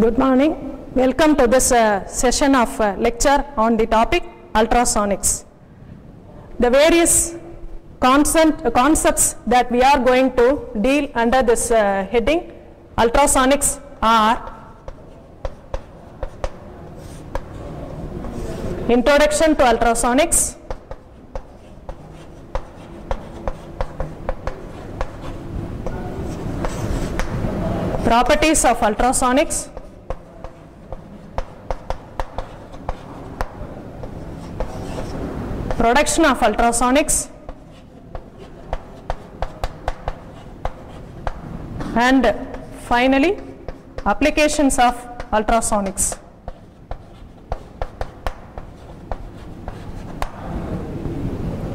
Good morning. Welcome to this uh, session of uh, lecture on the topic ultrasonics. The various concept, concepts that we are going to deal under this uh, heading ultrasonics are Introduction to ultrasonics, properties of ultrasonics, production of ultrasonics, and finally applications of ultrasonics.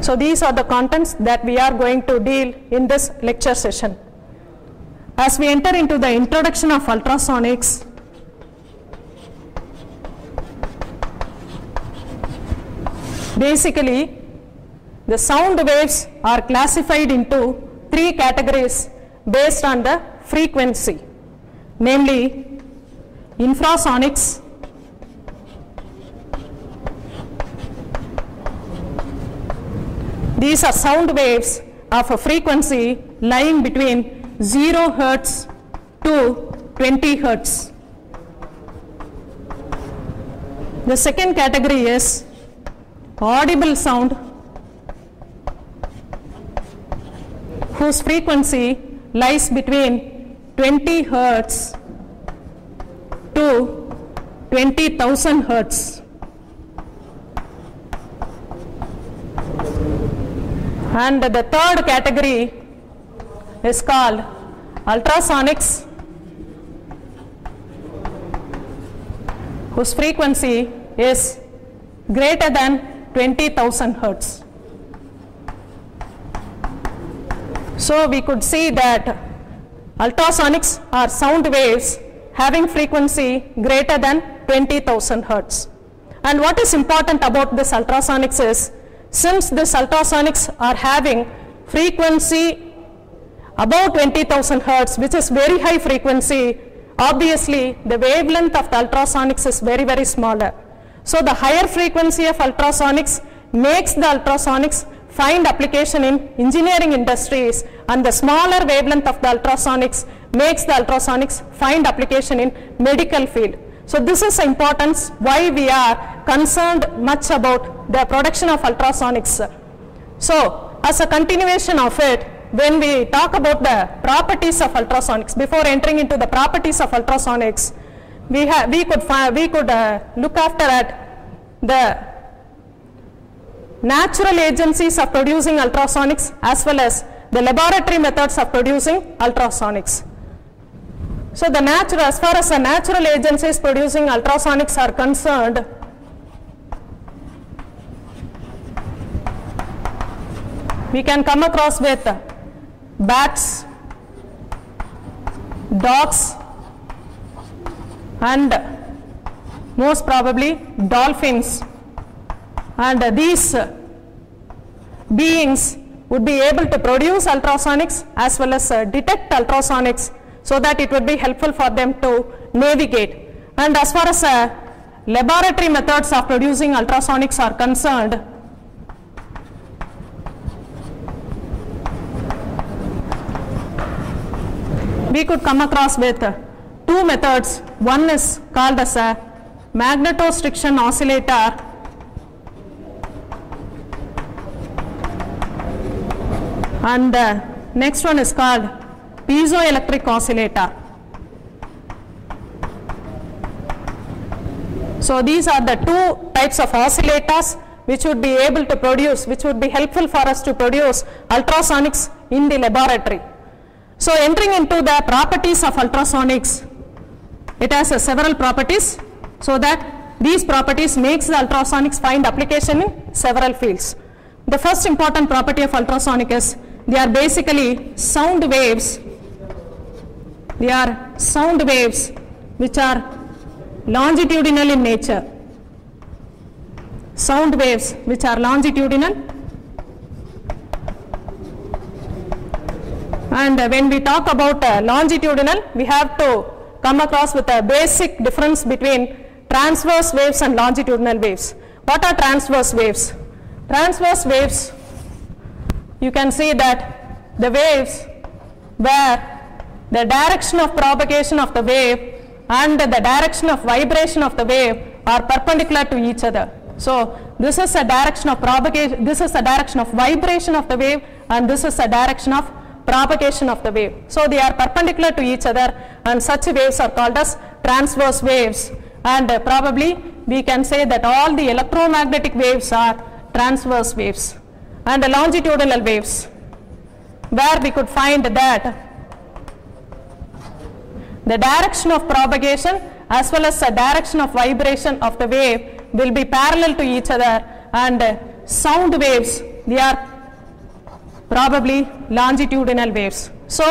So these are the contents that we are going to deal in this lecture session. As we enter into the introduction of ultrasonics, basically the sound waves are classified into three categories based on the frequency, namely infrasonics, These are sound waves of a frequency lying between 0 hertz to 20 hertz. The second category is audible sound whose frequency lies between 20 hertz to 20,000 hertz. And the third category is called ultrasonics whose frequency is greater than 20,000 hertz. So we could see that ultrasonics are sound waves having frequency greater than 20,000 hertz. And what is important about this ultrasonics is since these ultrasonics are having frequency above 20,000 hertz which is very high frequency obviously the wavelength of the ultrasonics is very very smaller. So the higher frequency of ultrasonics makes the ultrasonics find application in engineering industries and the smaller wavelength of the ultrasonics makes the ultrasonics find application in medical field. So this is importance why we are concerned much about the production of ultrasonics. So as a continuation of it, when we talk about the properties of ultrasonics, before entering into the properties of ultrasonics, we have we could find, we could uh, look after at the natural agencies of producing ultrasonics as well as the laboratory methods of producing ultrasonics. So the natural, as far as the natural agencies producing ultrasonics are concerned, we can come across with bats, dogs, and most probably dolphins. And these beings would be able to produce ultrasonics as well as detect ultrasonics so that it would be helpful for them to navigate. And as far as uh, laboratory methods of producing ultrasonics are concerned, we could come across with uh, two methods. One is called as a magnetostriction oscillator and the next one is called piezoelectric oscillator. So these are the two types of oscillators which would be able to produce, which would be helpful for us to produce ultrasonics in the laboratory. So entering into the properties of ultrasonics, it has uh, several properties so that these properties makes the ultrasonics find application in several fields. The first important property of ultrasonic is they are basically sound waves they are sound waves which are longitudinal in nature. Sound waves which are longitudinal and uh, when we talk about uh, longitudinal we have to come across with a basic difference between transverse waves and longitudinal waves. What are transverse waves? Transverse waves, you can see that the waves where the direction of propagation of the wave and the direction of vibration of the wave are perpendicular to each other. So this is the direction of propagation, this is the direction of vibration of the wave and this is the direction of propagation of the wave. So they are perpendicular to each other and such waves are called as transverse waves and uh, probably we can say that all the electromagnetic waves are transverse waves and the longitudinal waves where we could find that the direction of propagation as well as the direction of vibration of the wave will be parallel to each other and uh, sound waves they are probably longitudinal waves. So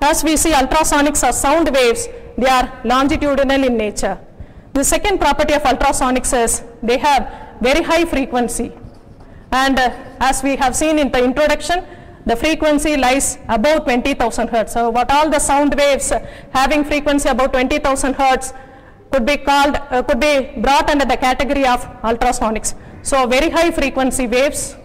as we see ultrasonics are sound waves they are longitudinal in nature. The second property of ultrasonics is they have very high frequency and uh, as we have seen in the introduction the frequency lies above 20,000 hertz. So what all the sound waves uh, having frequency above 20,000 hertz could be called, uh, could be brought under the category of ultrasonics. So very high frequency waves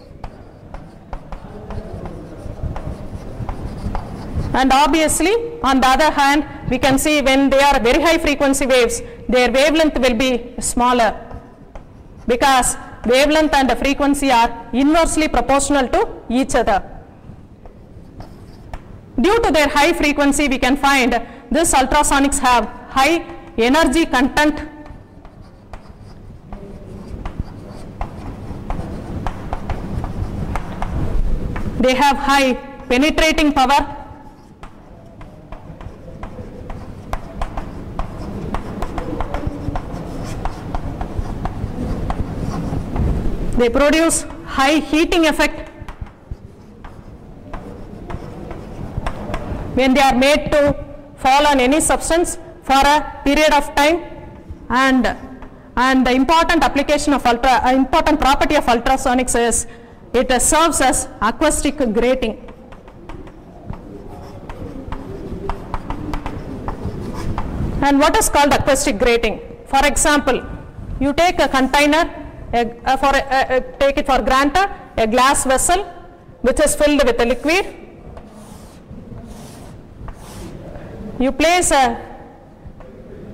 and obviously on the other hand we can see when they are very high frequency waves their wavelength will be smaller. Because wavelength and the frequency are inversely proportional to each other. Due to their high frequency we can find this ultrasonics have high energy content. They have high penetrating power they produce high heating effect. When they are made to fall on any substance for a period of time and and the important application of ultra uh, important property of ultrasonics is it uh, serves as acoustic grating. And what is called acoustic grating? For example you take a container a, uh, for a, a, take it for granted a glass vessel which is filled with a liquid. You place a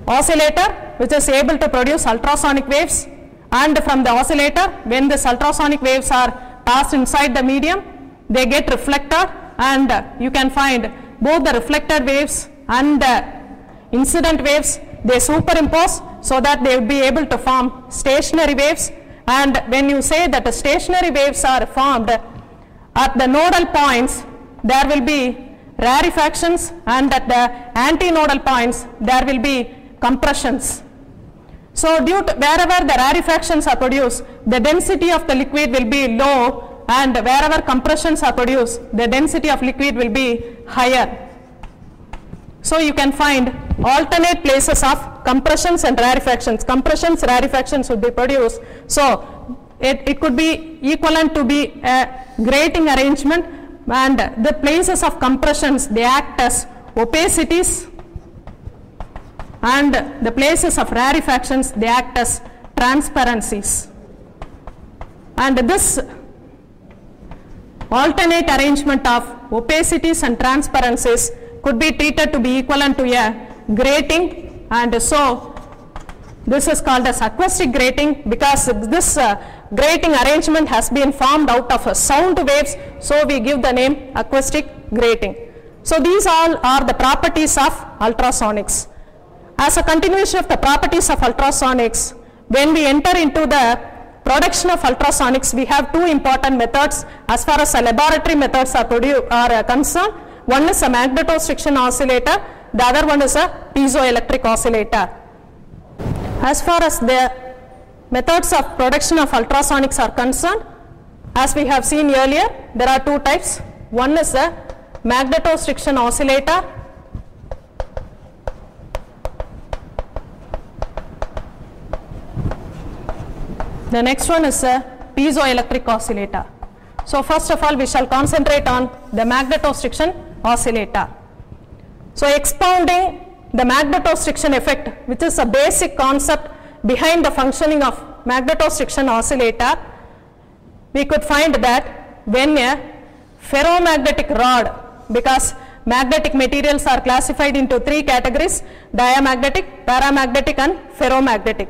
oscillator which is able to produce ultrasonic waves and from the oscillator when these ultrasonic waves are passed inside the medium they get reflected and uh, you can find both the reflected waves and the incident waves. They superimpose so that they will be able to form stationary waves and when you say that the stationary waves are formed at the nodal points there will be rarefactions and at the antinodal points there will be compressions. So due to wherever the rarefactions are produced the density of the liquid will be low and wherever compressions are produced the density of liquid will be higher. So you can find alternate places of compressions and rarefactions. Compressions, rarefactions would be produced. So it, it could be equivalent to be a grating arrangement and the places of compressions they act as opacities and the places of rarefactions they act as transparencies. And this alternate arrangement of opacities and transparencies could be treated to be equivalent to a grating and so this is called as acoustic grating because this uh, grating arrangement has been formed out of uh, sound waves so we give the name acoustic grating. So these all are the properties of ultrasonics. As a continuation of the properties of ultrasonics when we enter into the production of ultrasonics we have two important methods as far as laboratory methods are, are uh, concerned one is a magnetostriction oscillator, the other one is a piezoelectric oscillator. As far as the methods of production of ultrasonics are concerned, as we have seen earlier, there are two types. One is a magnetostriction oscillator. The next one is a piezoelectric oscillator. So first of all, we shall concentrate on the magnetostriction oscillator. So expounding the magnetostriction effect, which is a basic concept behind the functioning of magnetostriction oscillator, we could find that when a ferromagnetic rod, because magnetic materials are classified into three categories, diamagnetic, paramagnetic and ferromagnetic.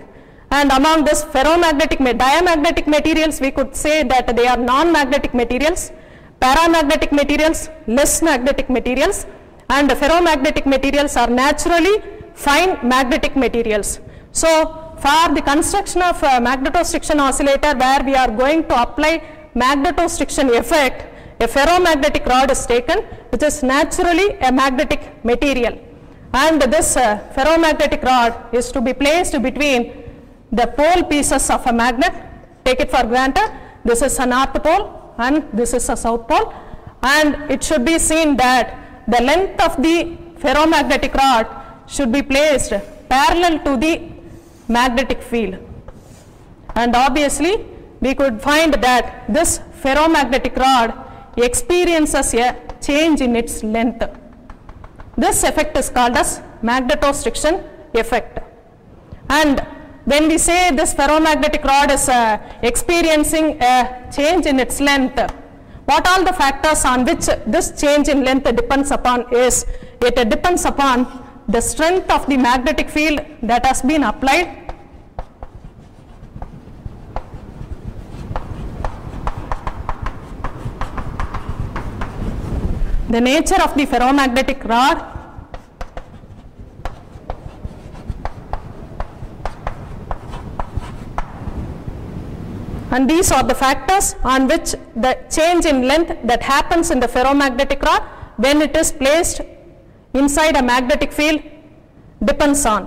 And among this ferromagnetic, ma- diamagnetic materials, we could say that they are non-magnetic materials, paramagnetic materials, less magnetic materials, and ferromagnetic materials are naturally fine magnetic materials. So, for the construction of a magnetostriction oscillator where we are going to apply magnetostriction effect, a ferromagnetic rod is taken which is naturally a magnetic material. And this uh, ferromagnetic rod is to be placed between the pole pieces of a magnet. Take it for granted, this is a north pole and this is a south pole. And it should be seen that the length of the ferromagnetic rod should be placed parallel to the magnetic field. And obviously, we could find that this ferromagnetic rod experiences a change in its length. This effect is called as magnetostriction effect. And when we say this ferromagnetic rod is uh, experiencing a change in its length, what all the factors on which this change in length depends upon is, it depends upon the strength of the magnetic field that has been applied. The nature of the ferromagnetic rod and these are the factors on which the change in length that happens in the ferromagnetic rod when it is placed inside a magnetic field depends on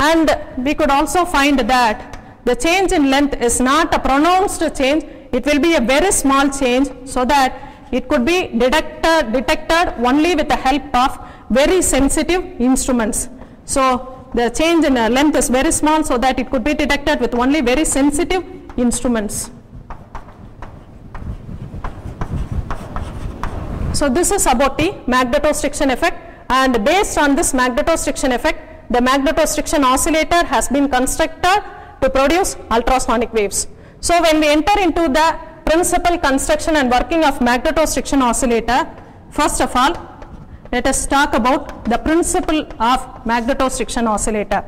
and we could also find that the change in length is not a pronounced change it will be a very small change so that it could be detected, detected only with the help of very sensitive instruments. So, the change in length is very small so that it could be detected with only very sensitive instruments. So, this is about the magnetostriction effect and based on this magnetostriction effect, the magnetostriction oscillator has been constructed to produce ultrasonic waves. So, when we enter into the principle construction and working of magnetostriction oscillator, first of all, let us talk about the principle of magnetostriction oscillator.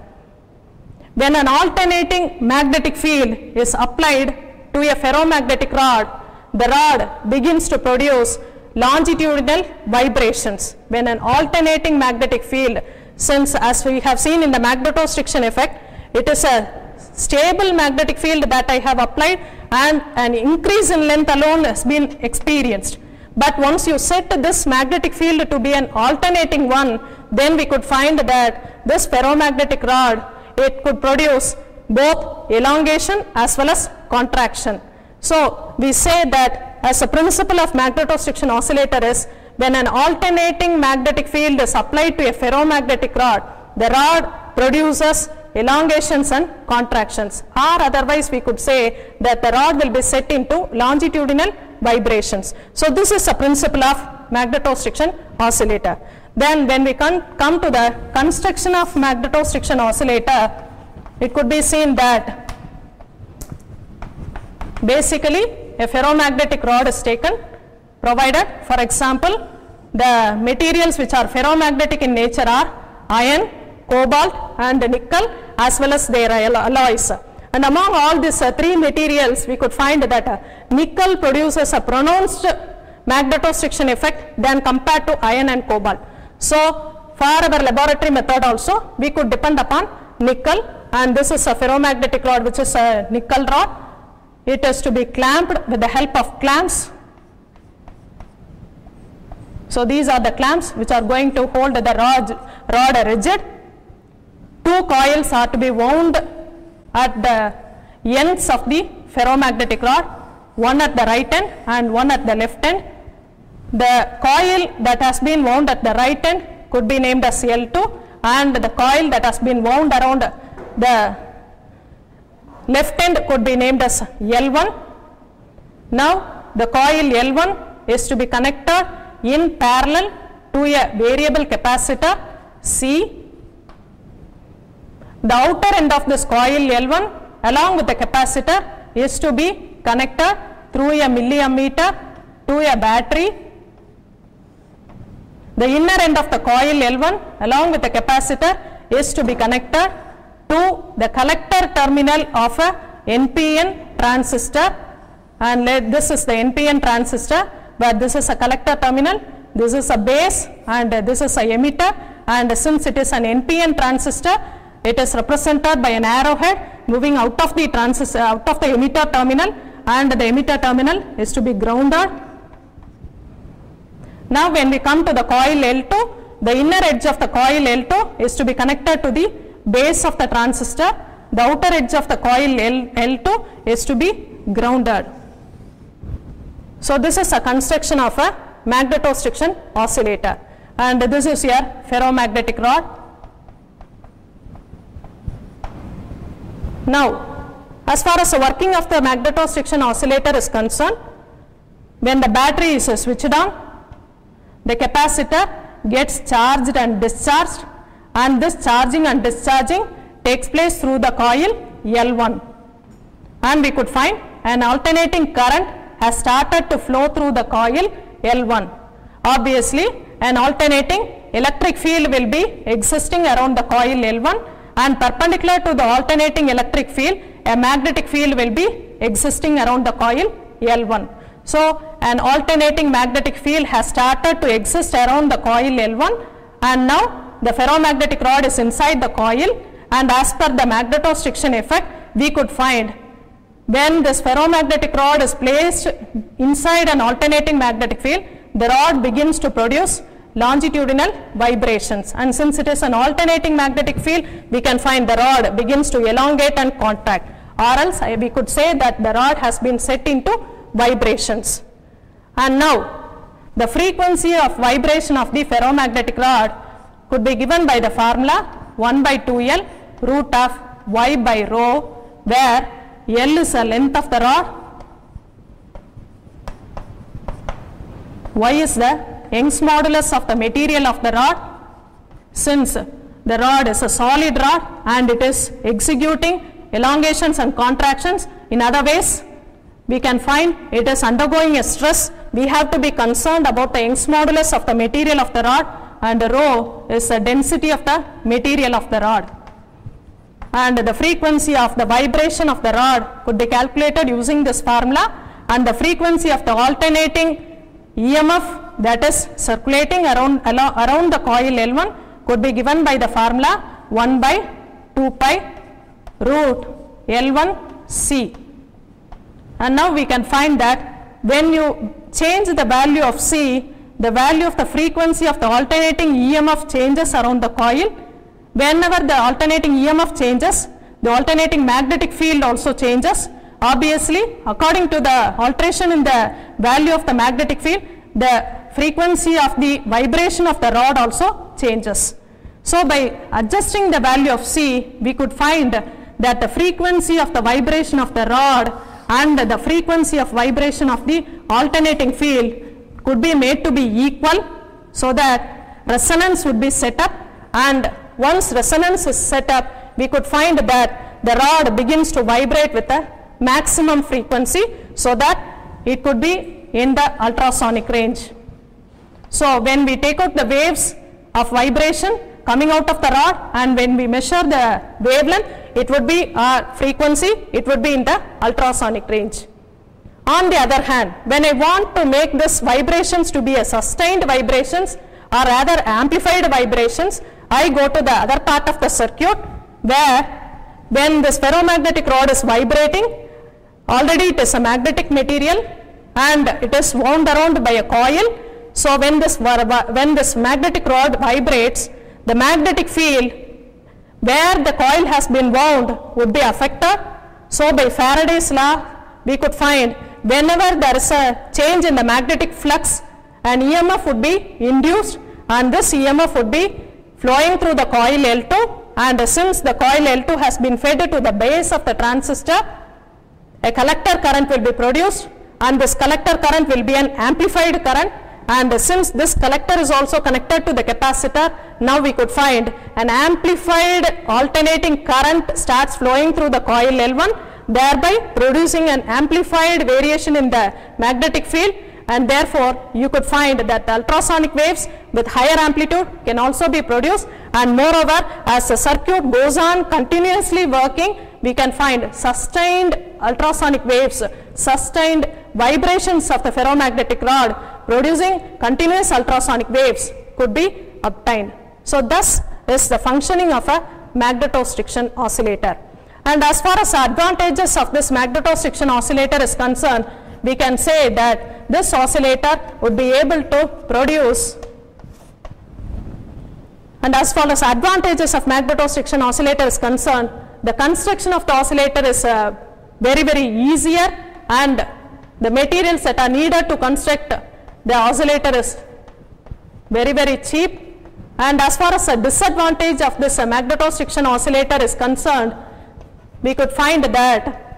When an alternating magnetic field is applied to a ferromagnetic rod, the rod begins to produce longitudinal vibrations. When an alternating magnetic field, since as we have seen in the magnetostriction effect, it is a stable magnetic field that I have applied and an increase in length alone has been experienced. But once you set this magnetic field to be an alternating one, then we could find that this ferromagnetic rod, it could produce both elongation as well as contraction. So, we say that as a principle of magnetostriction oscillator is when an alternating magnetic field is applied to a ferromagnetic rod, the rod produces elongations and contractions or otherwise we could say that the rod will be set into longitudinal vibrations. So, this is a principle of magnetostriction oscillator. Then when we come to the construction of magnetostriction oscillator, it could be seen that basically a ferromagnetic rod is taken provided for example the materials which are ferromagnetic in nature are iron, cobalt and nickel as well as their alloys. And among all these uh, three materials we could find that uh, nickel produces a pronounced magnetostriction effect than compared to iron and cobalt. So, for our laboratory method also we could depend upon nickel and this is a ferromagnetic rod which is a nickel rod. It is to be clamped with the help of clamps so, these are the clamps which are going to hold the rod, rod rigid. Two coils are to be wound at the ends of the ferromagnetic rod, one at the right end and one at the left end. The coil that has been wound at the right end could be named as L2 and the coil that has been wound around the left end could be named as L1. Now, the coil L1 is to be connected in parallel to a variable capacitor C the outer end of this coil L1 along with the capacitor is to be connected through a milliammeter to a battery. The inner end of the coil L1 along with the capacitor is to be connected to the collector terminal of a NPN transistor and let, this is the NPN transistor where this is a collector terminal, this is a base and this is a emitter and since it is an NPN transistor it is represented by an arrowhead moving out of the transistor out of the emitter terminal and the emitter terminal is to be grounded. Now when we come to the coil L2 the inner edge of the coil L2 is to be connected to the base of the transistor the outer edge of the coil L, L2 is to be grounded. So this is a construction of a magnetostriction oscillator and this is your ferromagnetic rod. Now as far as the working of the magnetostriction oscillator is concerned, when the battery is switched on, the capacitor gets charged and discharged and this charging and discharging takes place through the coil L1 and we could find an alternating current has started to flow through the coil L1. Obviously, an alternating electric field will be existing around the coil L1 and perpendicular to the alternating electric field, a magnetic field will be existing around the coil L1. So, an alternating magnetic field has started to exist around the coil L1 and now the ferromagnetic rod is inside the coil. And as per the magnetostriction effect, we could find when this ferromagnetic rod is placed inside an alternating magnetic field, the rod begins to produce longitudinal vibrations. And since it is an alternating magnetic field, we can find the rod begins to elongate and contract. Or else we could say that the rod has been set into vibrations. And now the frequency of vibration of the ferromagnetic rod could be given by the formula 1 by 2L root of y by rho where L is the length of the rod, y is the Young's modulus of the material of the rod. Since the rod is a solid rod and it is executing elongations and contractions in other ways, we can find it is undergoing a stress. We have to be concerned about the Young's modulus of the material of the rod and rho is the density of the material of the rod and the frequency of the vibration of the rod could be calculated using this formula and the frequency of the alternating EMF that is circulating around, around the coil L1 could be given by the formula 1 by 2 pi root L1C. And now we can find that when you change the value of C, the value of the frequency of the alternating EMF changes around the coil whenever the alternating EMF changes, the alternating magnetic field also changes. Obviously, according to the alteration in the value of the magnetic field, the frequency of the vibration of the rod also changes. So, by adjusting the value of C, we could find that the frequency of the vibration of the rod and the frequency of vibration of the alternating field could be made to be equal so that resonance would be set up and once resonance is set up, we could find that the rod begins to vibrate with a maximum frequency so that it could be in the ultrasonic range. So, when we take out the waves of vibration coming out of the rod and when we measure the wavelength, it would be our frequency, it would be in the ultrasonic range. On the other hand, when I want to make this vibrations to be a sustained vibrations or rather amplified vibrations, I go to the other part of the circuit where when this ferromagnetic rod is vibrating, already it is a magnetic material and it is wound around by a coil. So when this, when this magnetic rod vibrates, the magnetic field where the coil has been wound would be affected. So by Faraday's law, we could find whenever there is a change in the magnetic flux, an EMF would be induced and this EMF would be flowing through the coil L2 and since the coil L2 has been fed to the base of the transistor, a collector current will be produced. And this collector current will be an amplified current And since this collector is also connected to the capacitor, now we could find an amplified alternating current starts flowing through the coil L1, thereby producing an amplified variation in the magnetic field. And therefore you could find that ultrasonic waves with higher amplitude can also be produced. And moreover as the circuit goes on continuously working we can find sustained ultrasonic waves, sustained vibrations of the ferromagnetic rod producing continuous ultrasonic waves could be obtained. So thus is the functioning of a magnetostriction oscillator. And as far as advantages of this magnetostriction oscillator is concerned, we can say that this oscillator would be able to produce and as far as advantages of magnetostriction oscillator is concerned, the construction of the oscillator is uh, very very easier and the materials that are needed to construct the oscillator is very very cheap. And as far as the disadvantage of this magnetostriction oscillator is concerned, we could find that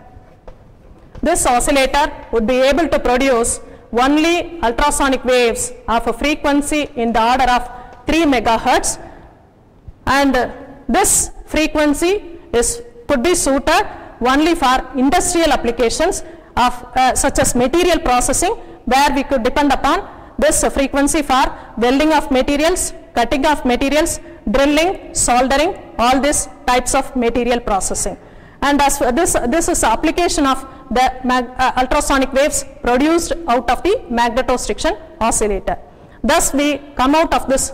this oscillator would be able to produce only ultrasonic waves of a frequency in the order of 3 megahertz. And this frequency is could be suited only for industrial applications of uh, such as material processing where we could depend upon this frequency for welding of materials, cutting of materials, drilling, soldering, all these types of material processing. And as this, this is application of the uh, ultrasonic waves produced out of the magnetostriction oscillator. Thus, we come out of this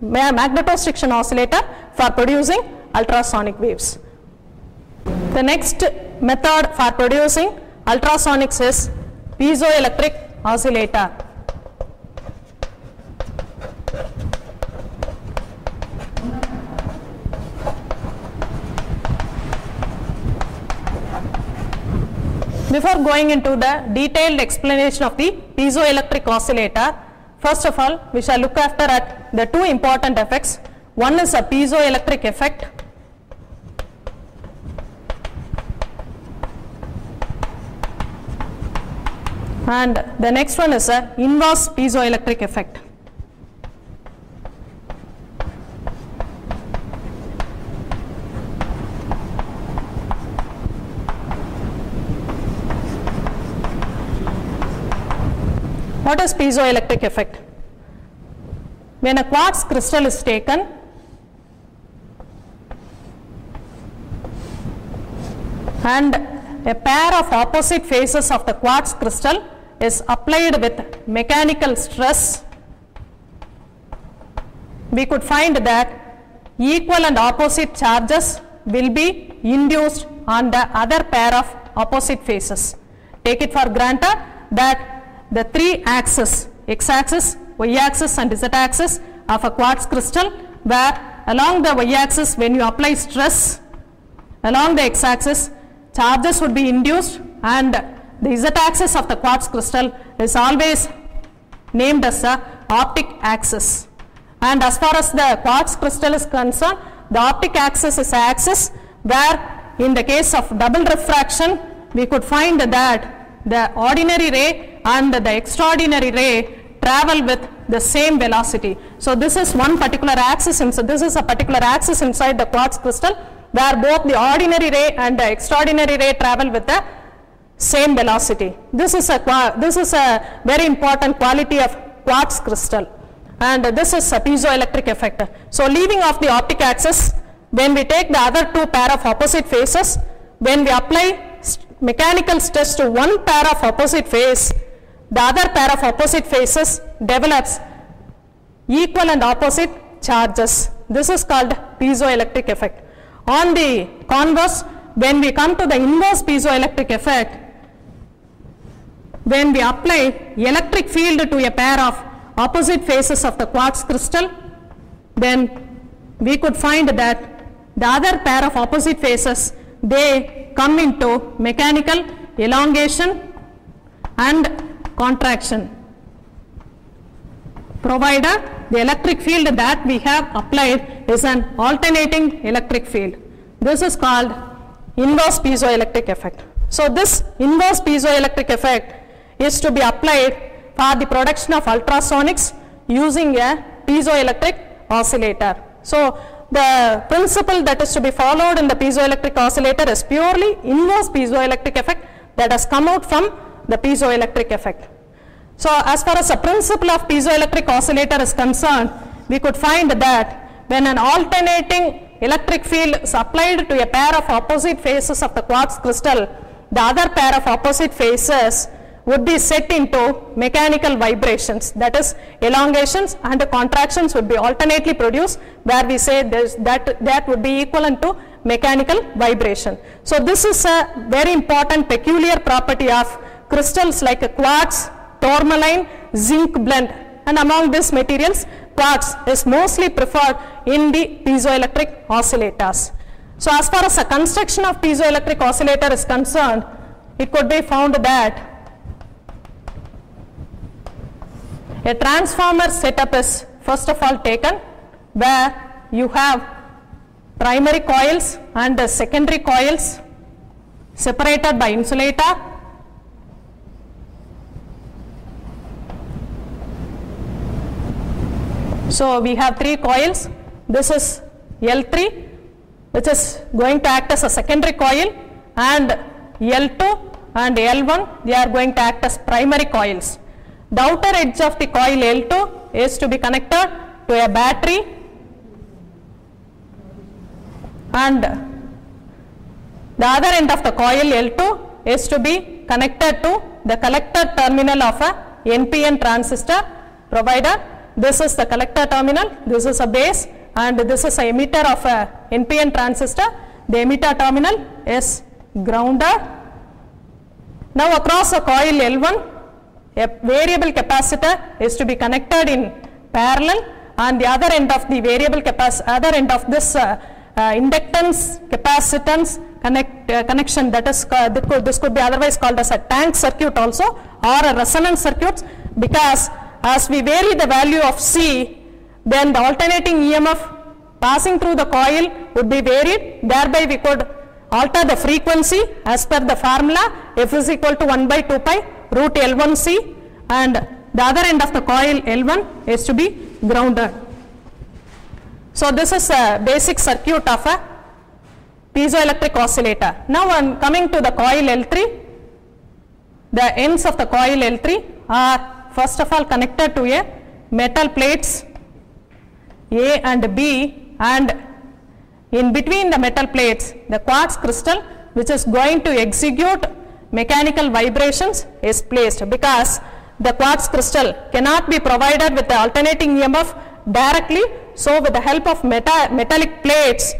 ma- magnetostriction oscillator for producing ultrasonic waves. The next method for producing ultrasonics is piezoelectric oscillator. Before going into the detailed explanation of the piezoelectric oscillator, first of all we shall look after at the two important effects. One is a piezoelectric effect and the next one is a inverse piezoelectric effect. What is piezoelectric effect? When a quartz crystal is taken, and a pair of opposite faces of the quartz crystal is applied with mechanical stress, we could find that equal and opposite charges will be induced on the other pair of opposite faces. Take it for granted that the three axes, x axis, y axis and z axis of a quartz crystal where along the y axis when you apply stress along the x axis charges would be induced and the z axis of the quartz crystal is always named as the optic axis. And as far as the quartz crystal is concerned, the optic axis is axis where in the case of double refraction, we could find that the ordinary ray and the extraordinary ray travel with the same velocity. So this is one particular axis, and so this is a particular axis inside the quartz crystal where both the ordinary ray and the extraordinary ray travel with the same velocity. This is a this is a very important quality of quartz crystal, and this is a piezoelectric effect. So leaving off the optic axis, when we take the other two pair of opposite faces, when we apply mechanical stress to one pair of opposite face, the other pair of opposite faces develops equal and opposite charges. This is called piezoelectric effect. On the converse, when we come to the inverse piezoelectric effect, when we apply electric field to a pair of opposite faces of the quartz crystal, then we could find that the other pair of opposite faces, they come into mechanical elongation and contraction provided the electric field that we have applied is an alternating electric field. This is called inverse piezoelectric effect. So this inverse piezoelectric effect is to be applied for the production of ultrasonics using a piezoelectric oscillator. So, the principle that is to be followed in the piezoelectric oscillator is purely inverse piezoelectric effect that has come out from the piezoelectric effect. So, as far as the principle of piezoelectric oscillator is concerned, we could find that when an alternating electric field is applied to a pair of opposite faces of the quartz crystal, the other pair of opposite faces would be set into mechanical vibrations that is elongations and contractions would be alternately produced where we say that that would be equivalent to mechanical vibration. So, this is a very important peculiar property of crystals like quartz, tourmaline, zinc blende and among these materials quartz is mostly preferred in the piezoelectric oscillators. So, as far as the construction of piezoelectric oscillator is concerned, it could be found that a transformer setup is first of all taken where you have primary coils and secondary coils separated by insulator So, we have three coils. This is L3 which is going to act as a secondary coil and L2 and L1 they are going to act as primary coils. The outer edge of the coil L2 is to be connected to a battery and the other end of the coil L2 is to be connected to the collector terminal of a NPN transistor provider this is the collector terminal, this is a base and this is a emitter of a NPN transistor. The emitter terminal is grounded. Now across a coil L1, a variable capacitor is to be connected in parallel and the other end of the variable capacitor, other end of this uh, uh, inductance capacitance connect, uh, connection that is this could be otherwise called as a tank circuit also or a resonance circuit because as we vary the value of C, then the alternating EMF passing through the coil would be varied. Thereby, we could alter the frequency as per the formula F is equal to 1 by 2 pi root L1C and the other end of the coil L1 is to be grounded. So, this is a basic circuit of a piezoelectric oscillator. Now, I am coming to the coil L3. The ends of the coil L3 are first of all connected to a metal plates A and B and in between the metal plates the quartz crystal which is going to execute mechanical vibrations is placed because the quartz crystal cannot be provided with the alternating EMF directly. So, with the help of meta metallic plates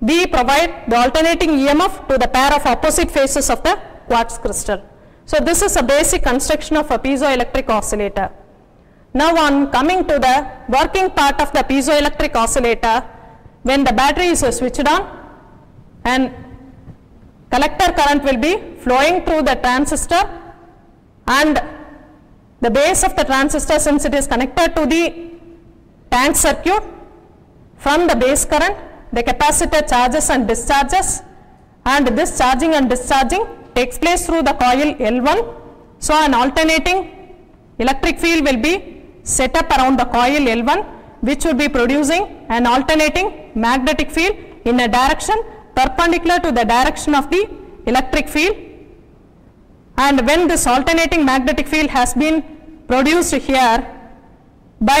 we provide the alternating EMF to the pair of opposite faces of the quartz crystal. So, this is a basic construction of a piezoelectric oscillator. Now, on coming to the working part of the piezoelectric oscillator, when the battery is switched on and collector current will be flowing through the transistor and the base of the transistor since it is connected to the tank circuit from the base current the capacitor charges and discharges and this charging and discharging takes place through the coil L1. So, an alternating electric field will be set up around the coil L1 which would be producing an alternating magnetic field in a direction perpendicular to the direction of the electric field. And when this alternating magnetic field has been produced here by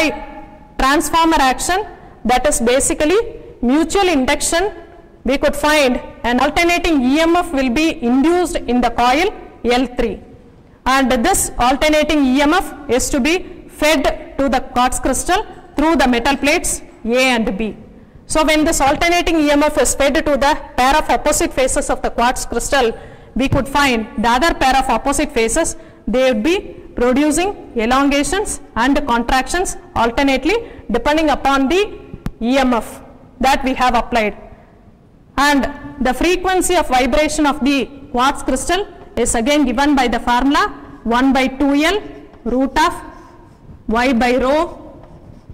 transformer action that is basically mutual induction we could find an alternating EMF will be induced in the coil L3 and this alternating EMF is to be fed to the quartz crystal through the metal plates A and B. So, when this alternating EMF is fed to the pair of opposite faces of the quartz crystal, we could find the other pair of opposite faces, they would be producing elongations and contractions alternately depending upon the EMF that we have applied. And the frequency of vibration of the quartz crystal is again given by the formula 1 by 2L root of y by rho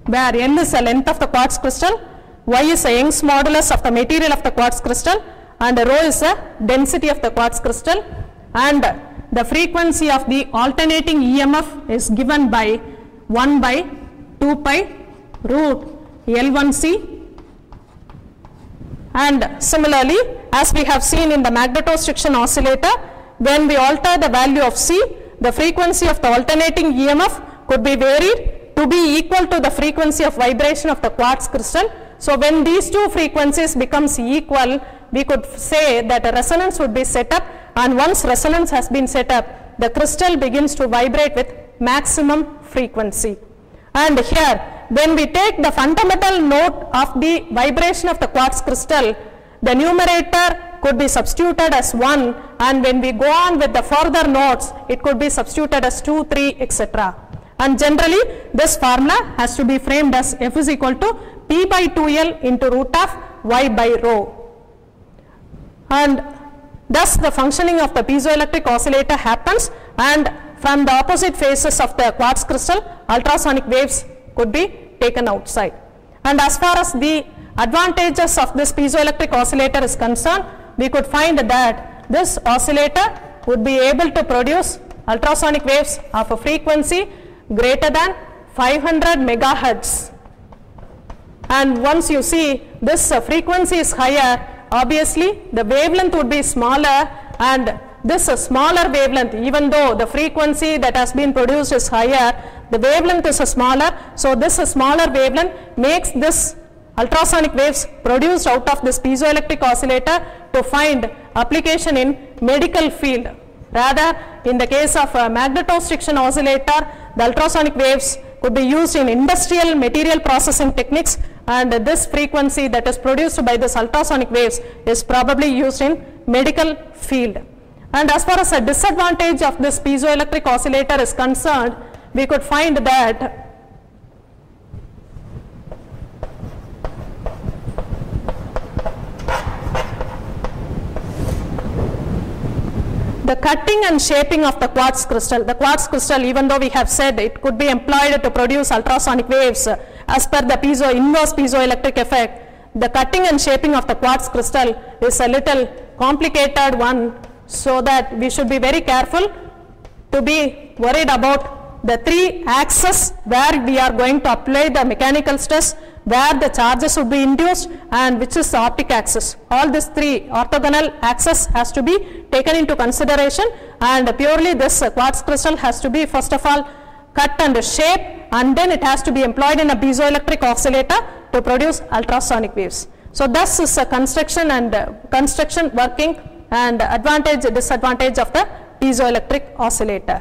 where L is the length of the quartz crystal, y is the Young's modulus of the material of the quartz crystal and rho is the density of the quartz crystal and the frequency of the alternating EMF is given by 1 by 2 pi root L1C and similarly as we have seen in the magnetostriction oscillator when we alter the value of C the frequency of the alternating EMF could be varied to be equal to the frequency of vibration of the quartz crystal. So when these two frequencies becomes equal we could say that a resonance would be set up and once resonance has been set up the crystal begins to vibrate with maximum frequency. And here when we take the fundamental note of the vibration of the quartz crystal the numerator could be substituted as 1 and when we go on with the further notes it could be substituted as 2, 3 etc. And generally this formula has to be framed as f is equal to p by 2l into root of y by rho. And thus the functioning of the piezoelectric oscillator happens and from the opposite faces of the quartz crystal ultrasonic waves could be taken outside. And as far as the advantages of this piezoelectric oscillator is concerned, we could find that this oscillator would be able to produce ultrasonic waves of a frequency greater than 500 megahertz. And once you see this uh, frequency is higher, obviously the wavelength would be smaller and this uh, smaller wavelength even though the frequency that has been produced is higher, the wavelength is uh, smaller. So this uh, smaller wavelength makes this ultrasonic waves produced out of this piezoelectric oscillator to find application in medical field. Rather, in the case of a magnetostriction oscillator, the ultrasonic waves could be used in industrial material processing techniques and this frequency that is produced by this ultrasonic waves is probably used in medical field. And as far as a disadvantage of this piezoelectric oscillator is concerned, we could find that the cutting and shaping of the quartz crystal. The quartz crystal, even though we have said it could be employed to produce ultrasonic waves as per the piezo, inverse piezoelectric effect, the cutting and shaping of the quartz crystal is a little complicated one so that we should be very careful to be worried about the three axes where we are going to apply the mechanical stress where the charges would be induced and which is the optic axis. All these three orthogonal axes has to be taken into consideration and purely this quartz crystal has to be first of all cut and shape and then it has to be employed in a piezoelectric oscillator to produce ultrasonic waves. So thus is a construction and uh, construction working and advantage disadvantage of the piezoelectric oscillator.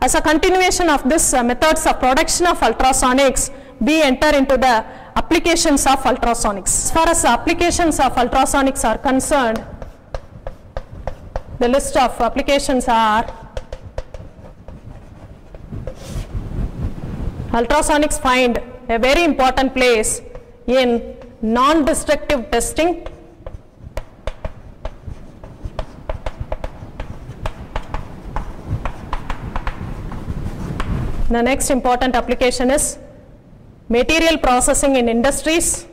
As a continuation of this uh, methods of production of ultrasonics, we enter into the applications of ultrasonics. As far as applications of ultrasonics are concerned, the list of applications are ultrasonics find a very important place in non-destructive testing The next important application is material processing in industries.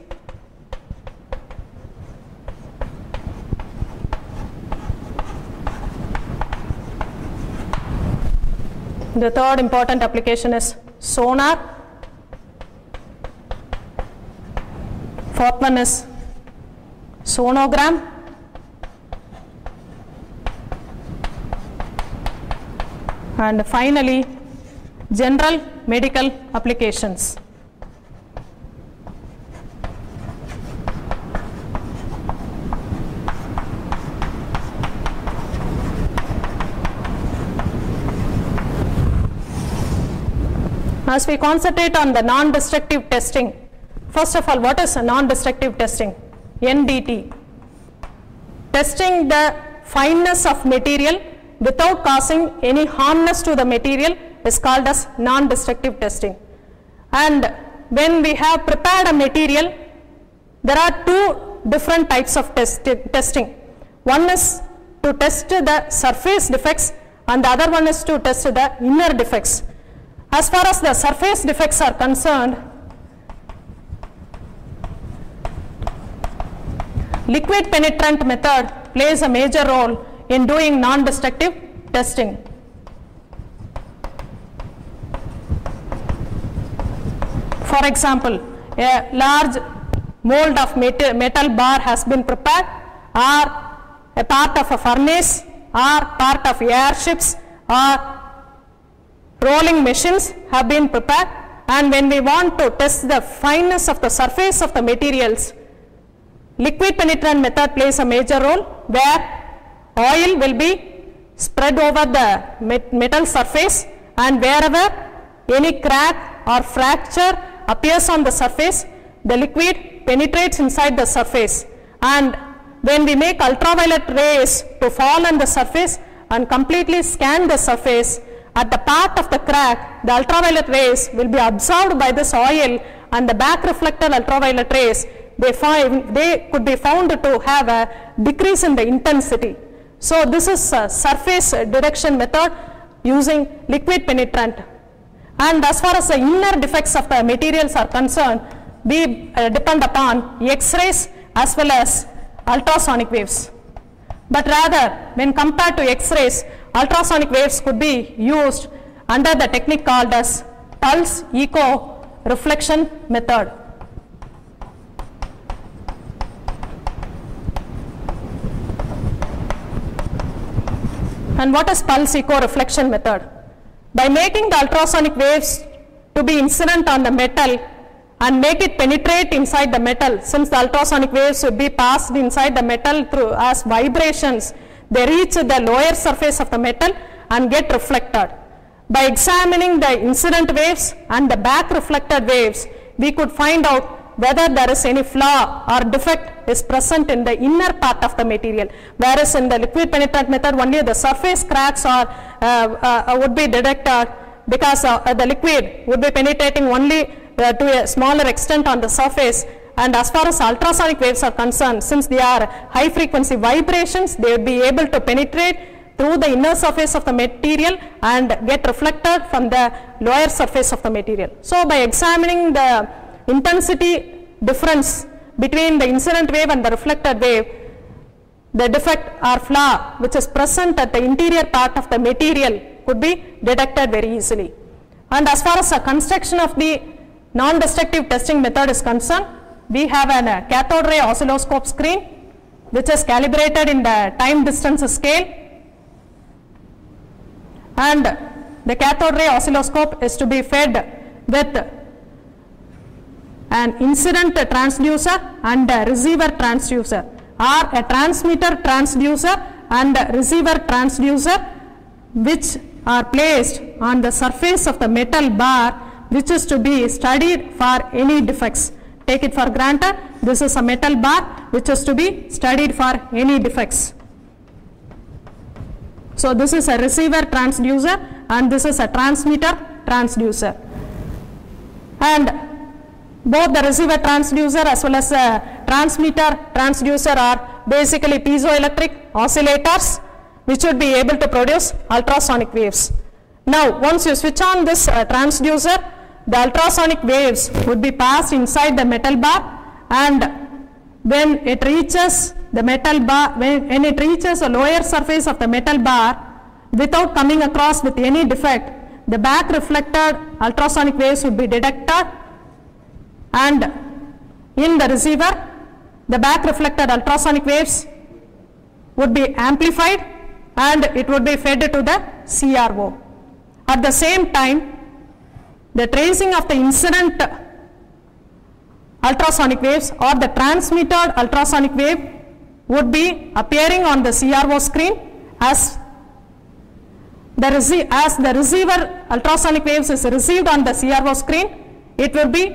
The third important application is sonar. Fourth one is sonogram. And finally, general medical applications. As we concentrate on the non-destructive testing, first of all, what is a non-destructive testing? NDT. Testing the fineness of material without causing any harmness to the material is called as non-destructive testing. And when we have prepared a material, there are two different types of test testing. One is to test the surface defects and the other one is to test the inner defects. As far as the surface defects are concerned, liquid penetrant method plays a major role in doing non-destructive testing. For example, a large mold of metal, bar has been prepared or a part of a furnace or part of airships or rolling machines have been prepared and when we want to test the fineness of the surface of the materials, liquid penetrant method plays a major role where oil will be spread over the metal surface and wherever any crack or fracture appears on the surface, the liquid penetrates inside the surface. And when we make ultraviolet rays to fall on the surface and completely scan the surface, at the part of the crack, the ultraviolet rays will be absorbed by this oil and the back reflected ultraviolet rays, they, find, they could be found to have a decrease in the intensity. So this is a surface direction method using liquid penetrant. And as far as the inner defects of the materials are concerned, we uh, depend upon X-rays as well as ultrasonic waves. But rather, when compared to X-rays, ultrasonic waves could be used under the technique called as pulse echo reflection method. And what is pulse echo reflection method? By making the ultrasonic waves to be incident on the metal and make it penetrate inside the metal, since the ultrasonic waves would be passed inside the metal through as vibrations, they reach the lower surface of the metal and get reflected. By examining the incident waves and the back reflected waves, we could find out whether there is any flaw or defect is present in the inner part of the material. Whereas in the liquid penetrant method, only the surface cracks are, uh, uh, would be detected because uh, the liquid would be penetrating only uh, to a smaller extent on the surface. And as far as ultrasonic waves are concerned, since they are high frequency vibrations, they would be able to penetrate through the inner surface of the material and get reflected from the lower surface of the material. So by examining the intensity difference between the incident wave and the reflected wave, the defect or flaw which is present at the interior part of the material could be detected very easily. And as far as the construction of the non-destructive testing method is concerned, we have a uh, cathode ray oscilloscope screen which is calibrated in the time distance scale. And the cathode ray oscilloscope is to be fed with an incident transducer and a receiver transducer or a transmitter transducer and receiver transducer which are placed on the surface of the metal bar which is to be studied for any defects. Take it for granted, this is a metal bar which is to be studied for any defects. So this is a receiver transducer and this is a transmitter transducer. And both the receiver transducer as well as the transmitter transducer are basically piezoelectric oscillators which would be able to produce ultrasonic waves. Now once you switch on this uh, transducer, the ultrasonic waves would be passed inside the metal bar and when it reaches the metal bar, when, when it reaches the lower surface of the metal bar without coming across with any defect, the back reflected ultrasonic waves would be detected and in the receiver, the back reflected ultrasonic waves would be amplified and it would be fed to the CRO. At the same time, the tracing of the incident ultrasonic waves or the transmitted ultrasonic wave would be appearing on the CRO screen as the, as the receiver ultrasonic waves is received on the CRO screen, it will be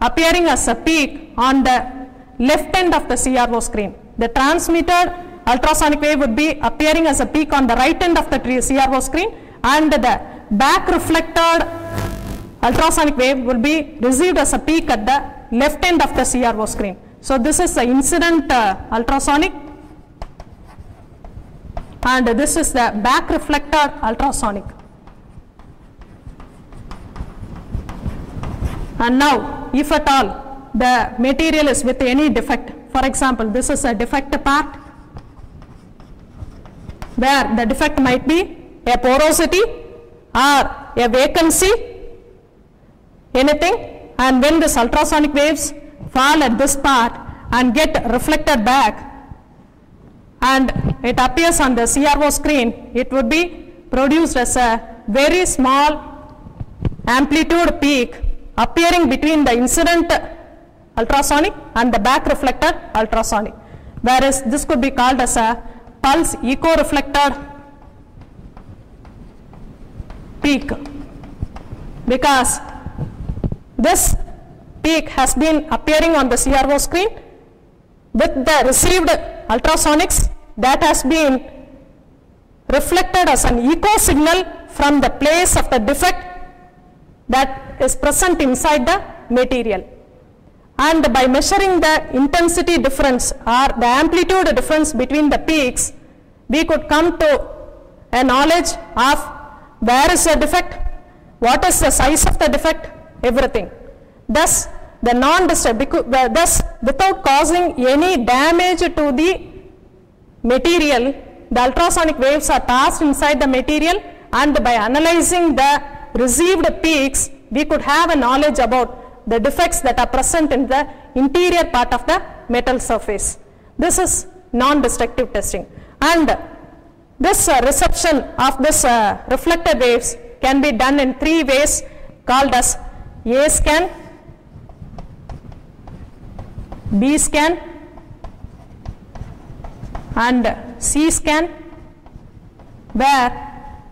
appearing as a peak on the left end of the CRO screen. The transmitted ultrasonic wave would be appearing as a peak on the right end of the CRO screen and the back reflected ultrasonic wave will be received as a peak at the left end of the CRO screen. So this is the incident uh, ultrasonic and this is the back reflector ultrasonic. And now if at all the material is with any defect, for example this is a defect part where the defect might be a porosity or a vacancy anything and when this ultrasonic waves fall at this part and get reflected back and it appears on the CRO screen, it would be produced as a very small amplitude peak appearing between the incident ultrasonic and the back reflected ultrasonic. Whereas this could be called as a pulse echo reflected peak because this peak has been appearing on the CRO screen with the received ultrasonics that has been reflected as an echo signal from the place of the defect that is present inside the material. And by measuring the intensity difference or the amplitude difference between the peaks, we could come to a knowledge of where is the defect, what is the size of the defect, everything. Thus, the non-disturb, thus without causing any damage to the material, the ultrasonic waves are passed inside the material and by analyzing the received peaks, we could have a knowledge about the defects that are present in the interior part of the metal surface. This is non-destructive testing. And this uh, reception of this uh, reflected waves can be done in three ways called as A scan, B scan and C scan where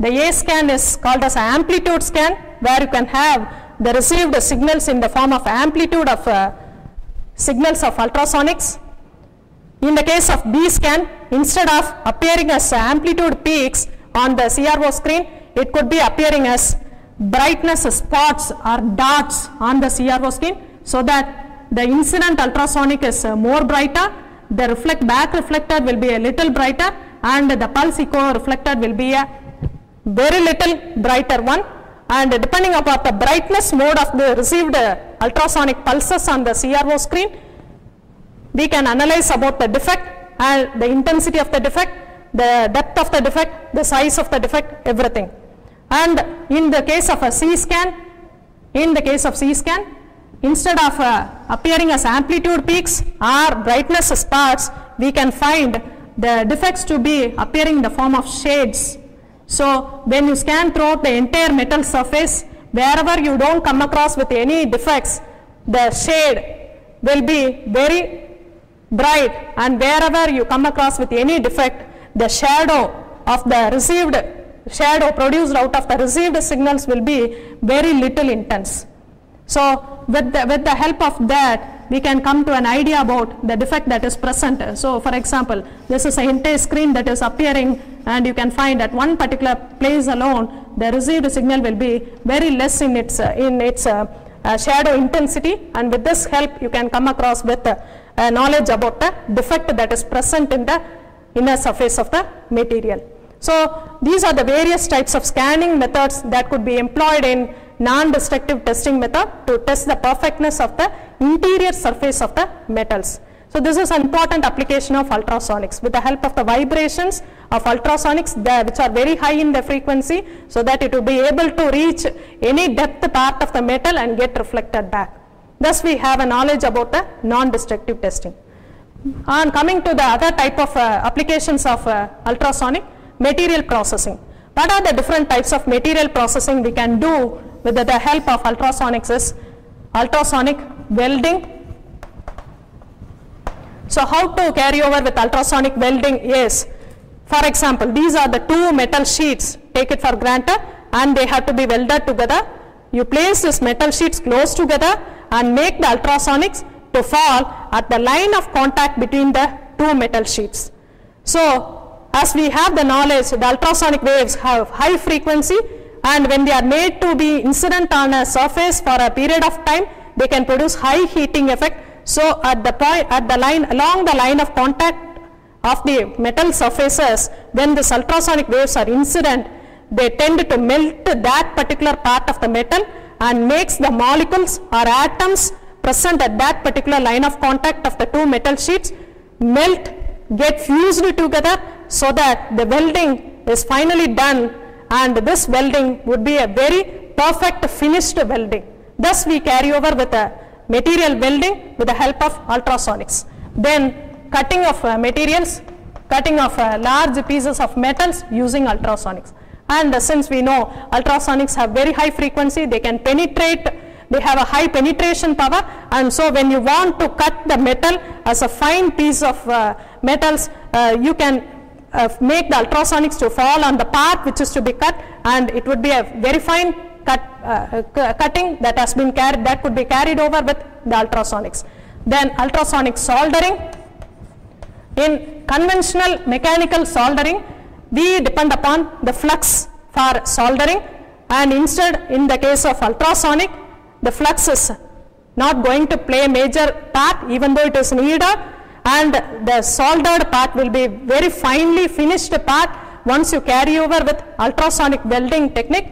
the A scan is called as amplitude scan where you can have the received signals in the form of amplitude of uh, signals of ultrasonics. In the case of B scan, instead of appearing as amplitude peaks on the CRO screen, it could be appearing as brightness spots or dots on the CRO screen so that the incident ultrasonic is uh, more brighter, the reflect back reflector will be a little brighter and the pulse echo reflected will be a very little brighter one and depending upon the brightness mode of the received ultrasonic pulses on the CRO screen, we can analyze about the defect and the intensity of the defect, the depth of the defect, the size of the defect, everything. And in the case of a C scan, in the case of C scan, instead of uh, appearing as amplitude peaks or brightness spots, we can find the defects to be appearing in the form of shades. So when you scan throughout the entire metal surface, wherever you don't come across with any defects, the shade will be very bright and wherever you come across with any defect, the shadow of the received shadow produced out of the received signals will be very little intense. So with the, with the help of that, we can come to an idea about the defect that is present. So for example, this is a entire screen that is appearing and you can find at one particular place alone, the received signal will be very less in its, uh, in its uh, uh, shadow intensity and with this help you can come across with a knowledge about the defect that is present in the inner surface of the material. So these are the various types of scanning methods that could be employed in non-destructive testing method to test the perfectness of the interior surface of the metals. So this is an important application of ultrasonics with the help of the vibrations of ultrasonics which are very high in the frequency so that it will be able to reach any depth part of the metal and get reflected back. Thus we have a knowledge about the non-destructive testing. On coming to the other type of uh, applications of uh, ultrasonic, material processing. What are the different types of material processing we can do with the, help of ultrasonics is ultrasonic welding. So how to carry over with ultrasonic welding is, for example, these are the two metal sheets, take it for granted and they have to be welded together. You place these metal sheets close together and make the ultrasonics to fall at the line of contact between the two metal sheets. So as we have the knowledge, the ultrasonic waves have high frequency and when they are made to be incident on a surface for a period of time, they can produce high heating effect. So at the point, at the line, along the line of contact of the metal surfaces, when the ultrasonic waves are incident, they tend to melt that particular part of the metal and makes the molecules or atoms present at that particular line of contact of the two metal sheets melt, get fused together so that the welding is finally done and this welding would be a very perfect finished welding Thus we carry over with a material welding with the help of ultrasonics. Then cutting of uh, materials, cutting of uh, large pieces of metals using ultrasonics. And uh, since we know ultrasonics have very high frequency, they can penetrate, they have a high penetration power and so when you want to cut the metal as a fine piece of uh, metals, uh, you can uh, make the ultrasonics to fall on the part which is to be cut and it would be a very fine cut, uh, cutting that has been carried, that could be carried over with the ultrasonics. Then ultrasonic soldering, in conventional mechanical soldering, we depend upon the flux for soldering and instead in the case of ultrasonic, the flux is not going to play a major part even though it is needed and the soldered part will be very finely finished part once you carry over with ultrasonic welding technique.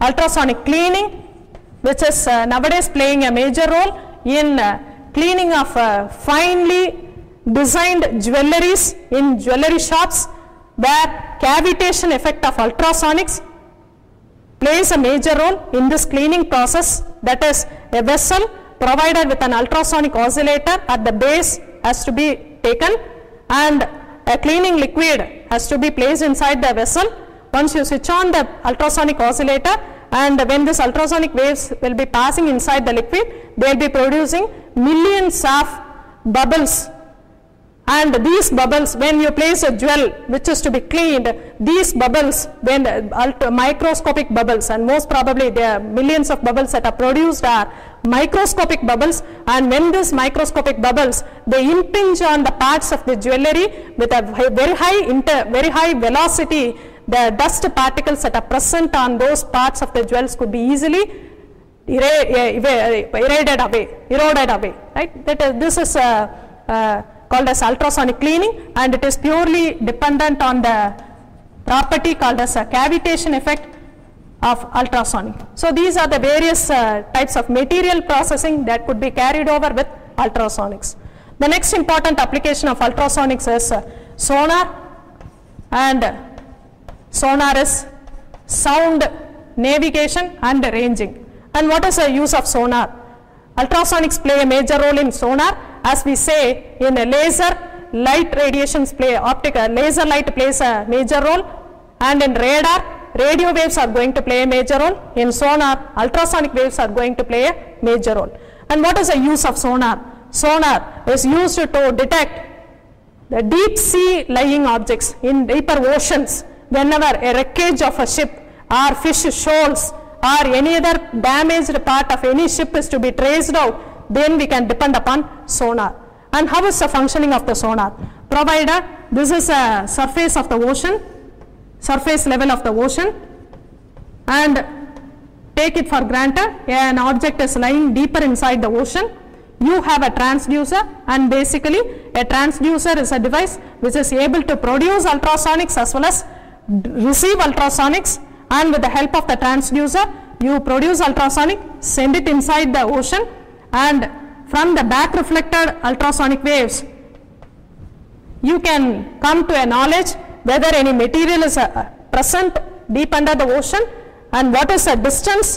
Ultrasonic cleaning which is uh, nowadays playing a major role in uh, cleaning of uh, finely designed jewelleries in jewellery shops where cavitation effect of ultrasonics plays a major role in this cleaning process that is a vessel provided with an ultrasonic oscillator at the base has to be taken and a cleaning liquid has to be placed inside the vessel. Once you switch on the ultrasonic oscillator and when this ultrasonic waves will be passing inside the liquid, they will be producing millions of bubbles and these bubbles when you place a jewel which is to be cleaned these bubbles when microscopic bubbles and most probably there are millions of bubbles that are produced are microscopic bubbles. And when these microscopic bubbles they impinge on the parts of the jewellery with a very high inter, very high velocity. The dust particles that are present on those parts of the jewels could be easily eh, eh, eroded away eroded away right? That is, this is a, a called as ultrasonic cleaning and it is purely dependent on the property called as a cavitation effect of ultrasonic. So these are the various uh, types of material processing that could be carried over with ultrasonics. The next important application of ultrasonics is uh, sonar and sonar is sound navigation and ranging. And what is the use of sonar? Ultrasonics play a major role in sonar as we say in a laser light radiations play optical uh, laser light plays a major role and in radar radio waves are going to play a major role. In sonar ultrasonic waves are going to play a major role. And what is the use of sonar? Sonar is used to detect the deep sea lying objects in deeper oceans. Whenever a wreckage of a ship or fish shoals or any other damaged part of any ship is to be traced out then we can depend upon sonar. And how is the functioning of the sonar? Provided this is a surface of the ocean, surface level of the ocean and take it for granted an object is lying deeper inside the ocean. You have a transducer and basically a transducer is a device which is able to produce ultrasonics as well as receive ultrasonics and with the help of the transducer you produce ultrasonic, send it inside the ocean and from the back reflected ultrasonic waves you can come to a knowledge whether any material is uh, present deep under the ocean and what is the distance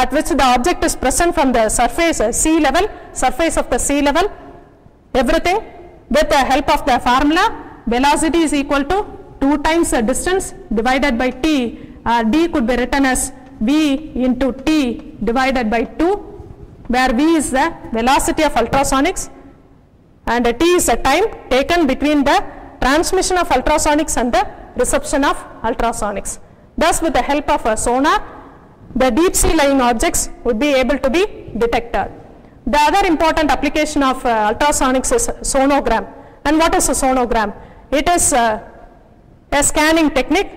at which the object is present from the surface uh, sea level, surface of the sea level, everything with the help of the formula velocity is equal to 2 times the distance divided by t, uh, d could be written as v into t divided by 2 where v is the velocity of ultrasonics and t is the time taken between the transmission of ultrasonics and the reception of ultrasonics. Thus with the help of a sonar, the deep sea lying objects would be able to be detected. The other important application of uh, ultrasonics is sonogram. And what is a sonogram? It is uh, a scanning technique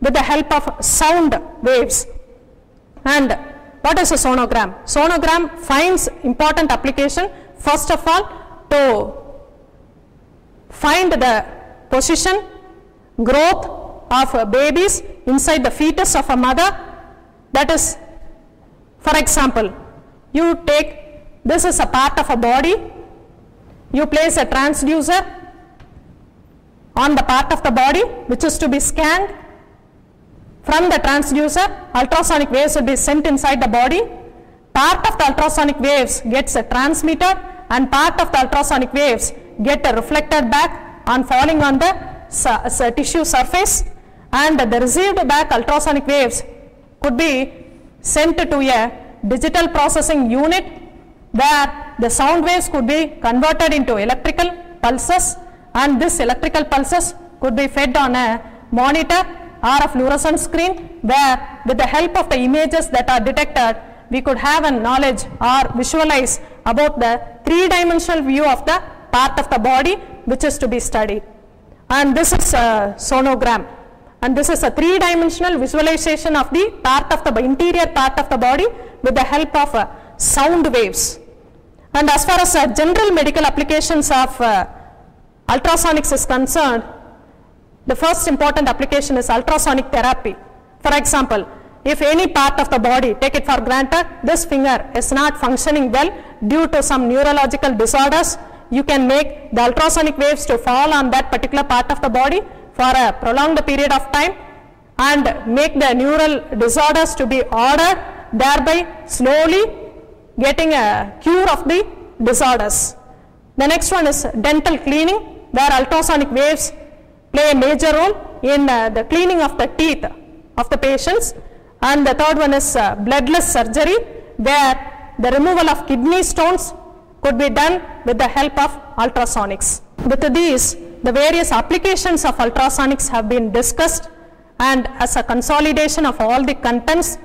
with the help of sound waves. And what is a sonogram? Sonogram finds important application first of all to find the position, growth of babies inside the fetus of a mother. That is, for example, you take this is a part of a body, you place a transducer on the part of the body which is to be scanned. From the transducer, ultrasonic waves will be sent inside the body. part of the ultrasonic waves gets transmitted and part of the ultrasonic waves get reflected back on falling on the su- su- tissue surface and the received back ultrasonic waves could be sent to a digital processing unit where the sound waves could be converted into electrical pulses and this electrical pulses could be fed on a monitor or a fluorescent screen where with the help of the images that are detected we could have a knowledge or visualize about the three dimensional view of the part of the body which is to be studied. And this is a sonogram. And this is a three dimensional visualization of the part of the interior part of the body with the help of uh, sound waves. And as far as uh, general medical applications of uh, ultrasonics is concerned the first important application is ultrasonic therapy for example if any part of the body take it for granted this finger is not functioning well due to some neurological disorders you can make the ultrasonic waves to fall on that particular part of the body for a prolonged period of time and make the neural disorders to be ordered thereby slowly getting a cure of the disorders. The next one is dental cleaning where ultrasonic waves play a major role in uh, the cleaning of the teeth of the patients. And the third one is uh, bloodless surgery where the removal of kidney stones could be done with the help of ultrasonics. With these the various applications of ultrasonics have been discussed. And as a consolidation of all the contents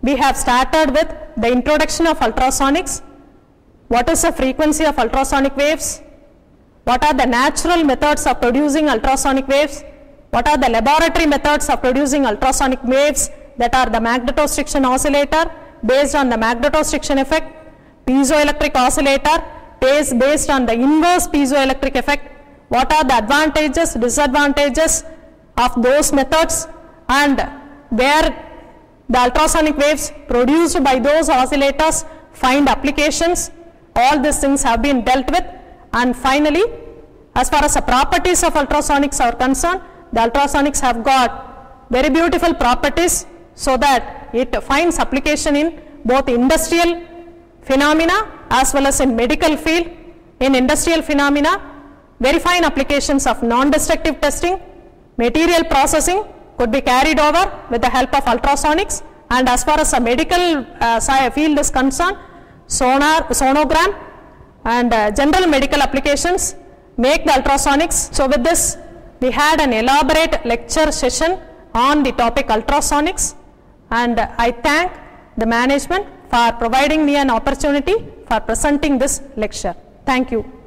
we have started with the introduction of ultrasonics, what is the frequency of ultrasonic waves, what are the natural methods of producing ultrasonic waves, what are the laboratory methods of producing ultrasonic waves that are the magnetostriction oscillator based on the magnetostriction effect, piezoelectric oscillator based, based on the inverse piezoelectric effect, what are the advantages, disadvantages of those methods and where the ultrasonic waves produced by those oscillators find applications. All these things have been dealt with. And finally, as far as the properties of ultrasonics are concerned, the ultrasonics have got very beautiful properties so that it finds application in both industrial phenomena as well as in medical field. In industrial phenomena, very fine applications of non-destructive testing, material processing, could be carried over with the help of ultrasonics and as far as the medical uh, field is concerned sonar sonogram and uh, general medical applications make the ultrasonics. So with this we had an elaborate lecture session on the topic ultrasonics. And uh, i thank the management for providing me an opportunity for presenting this lecture. Thank you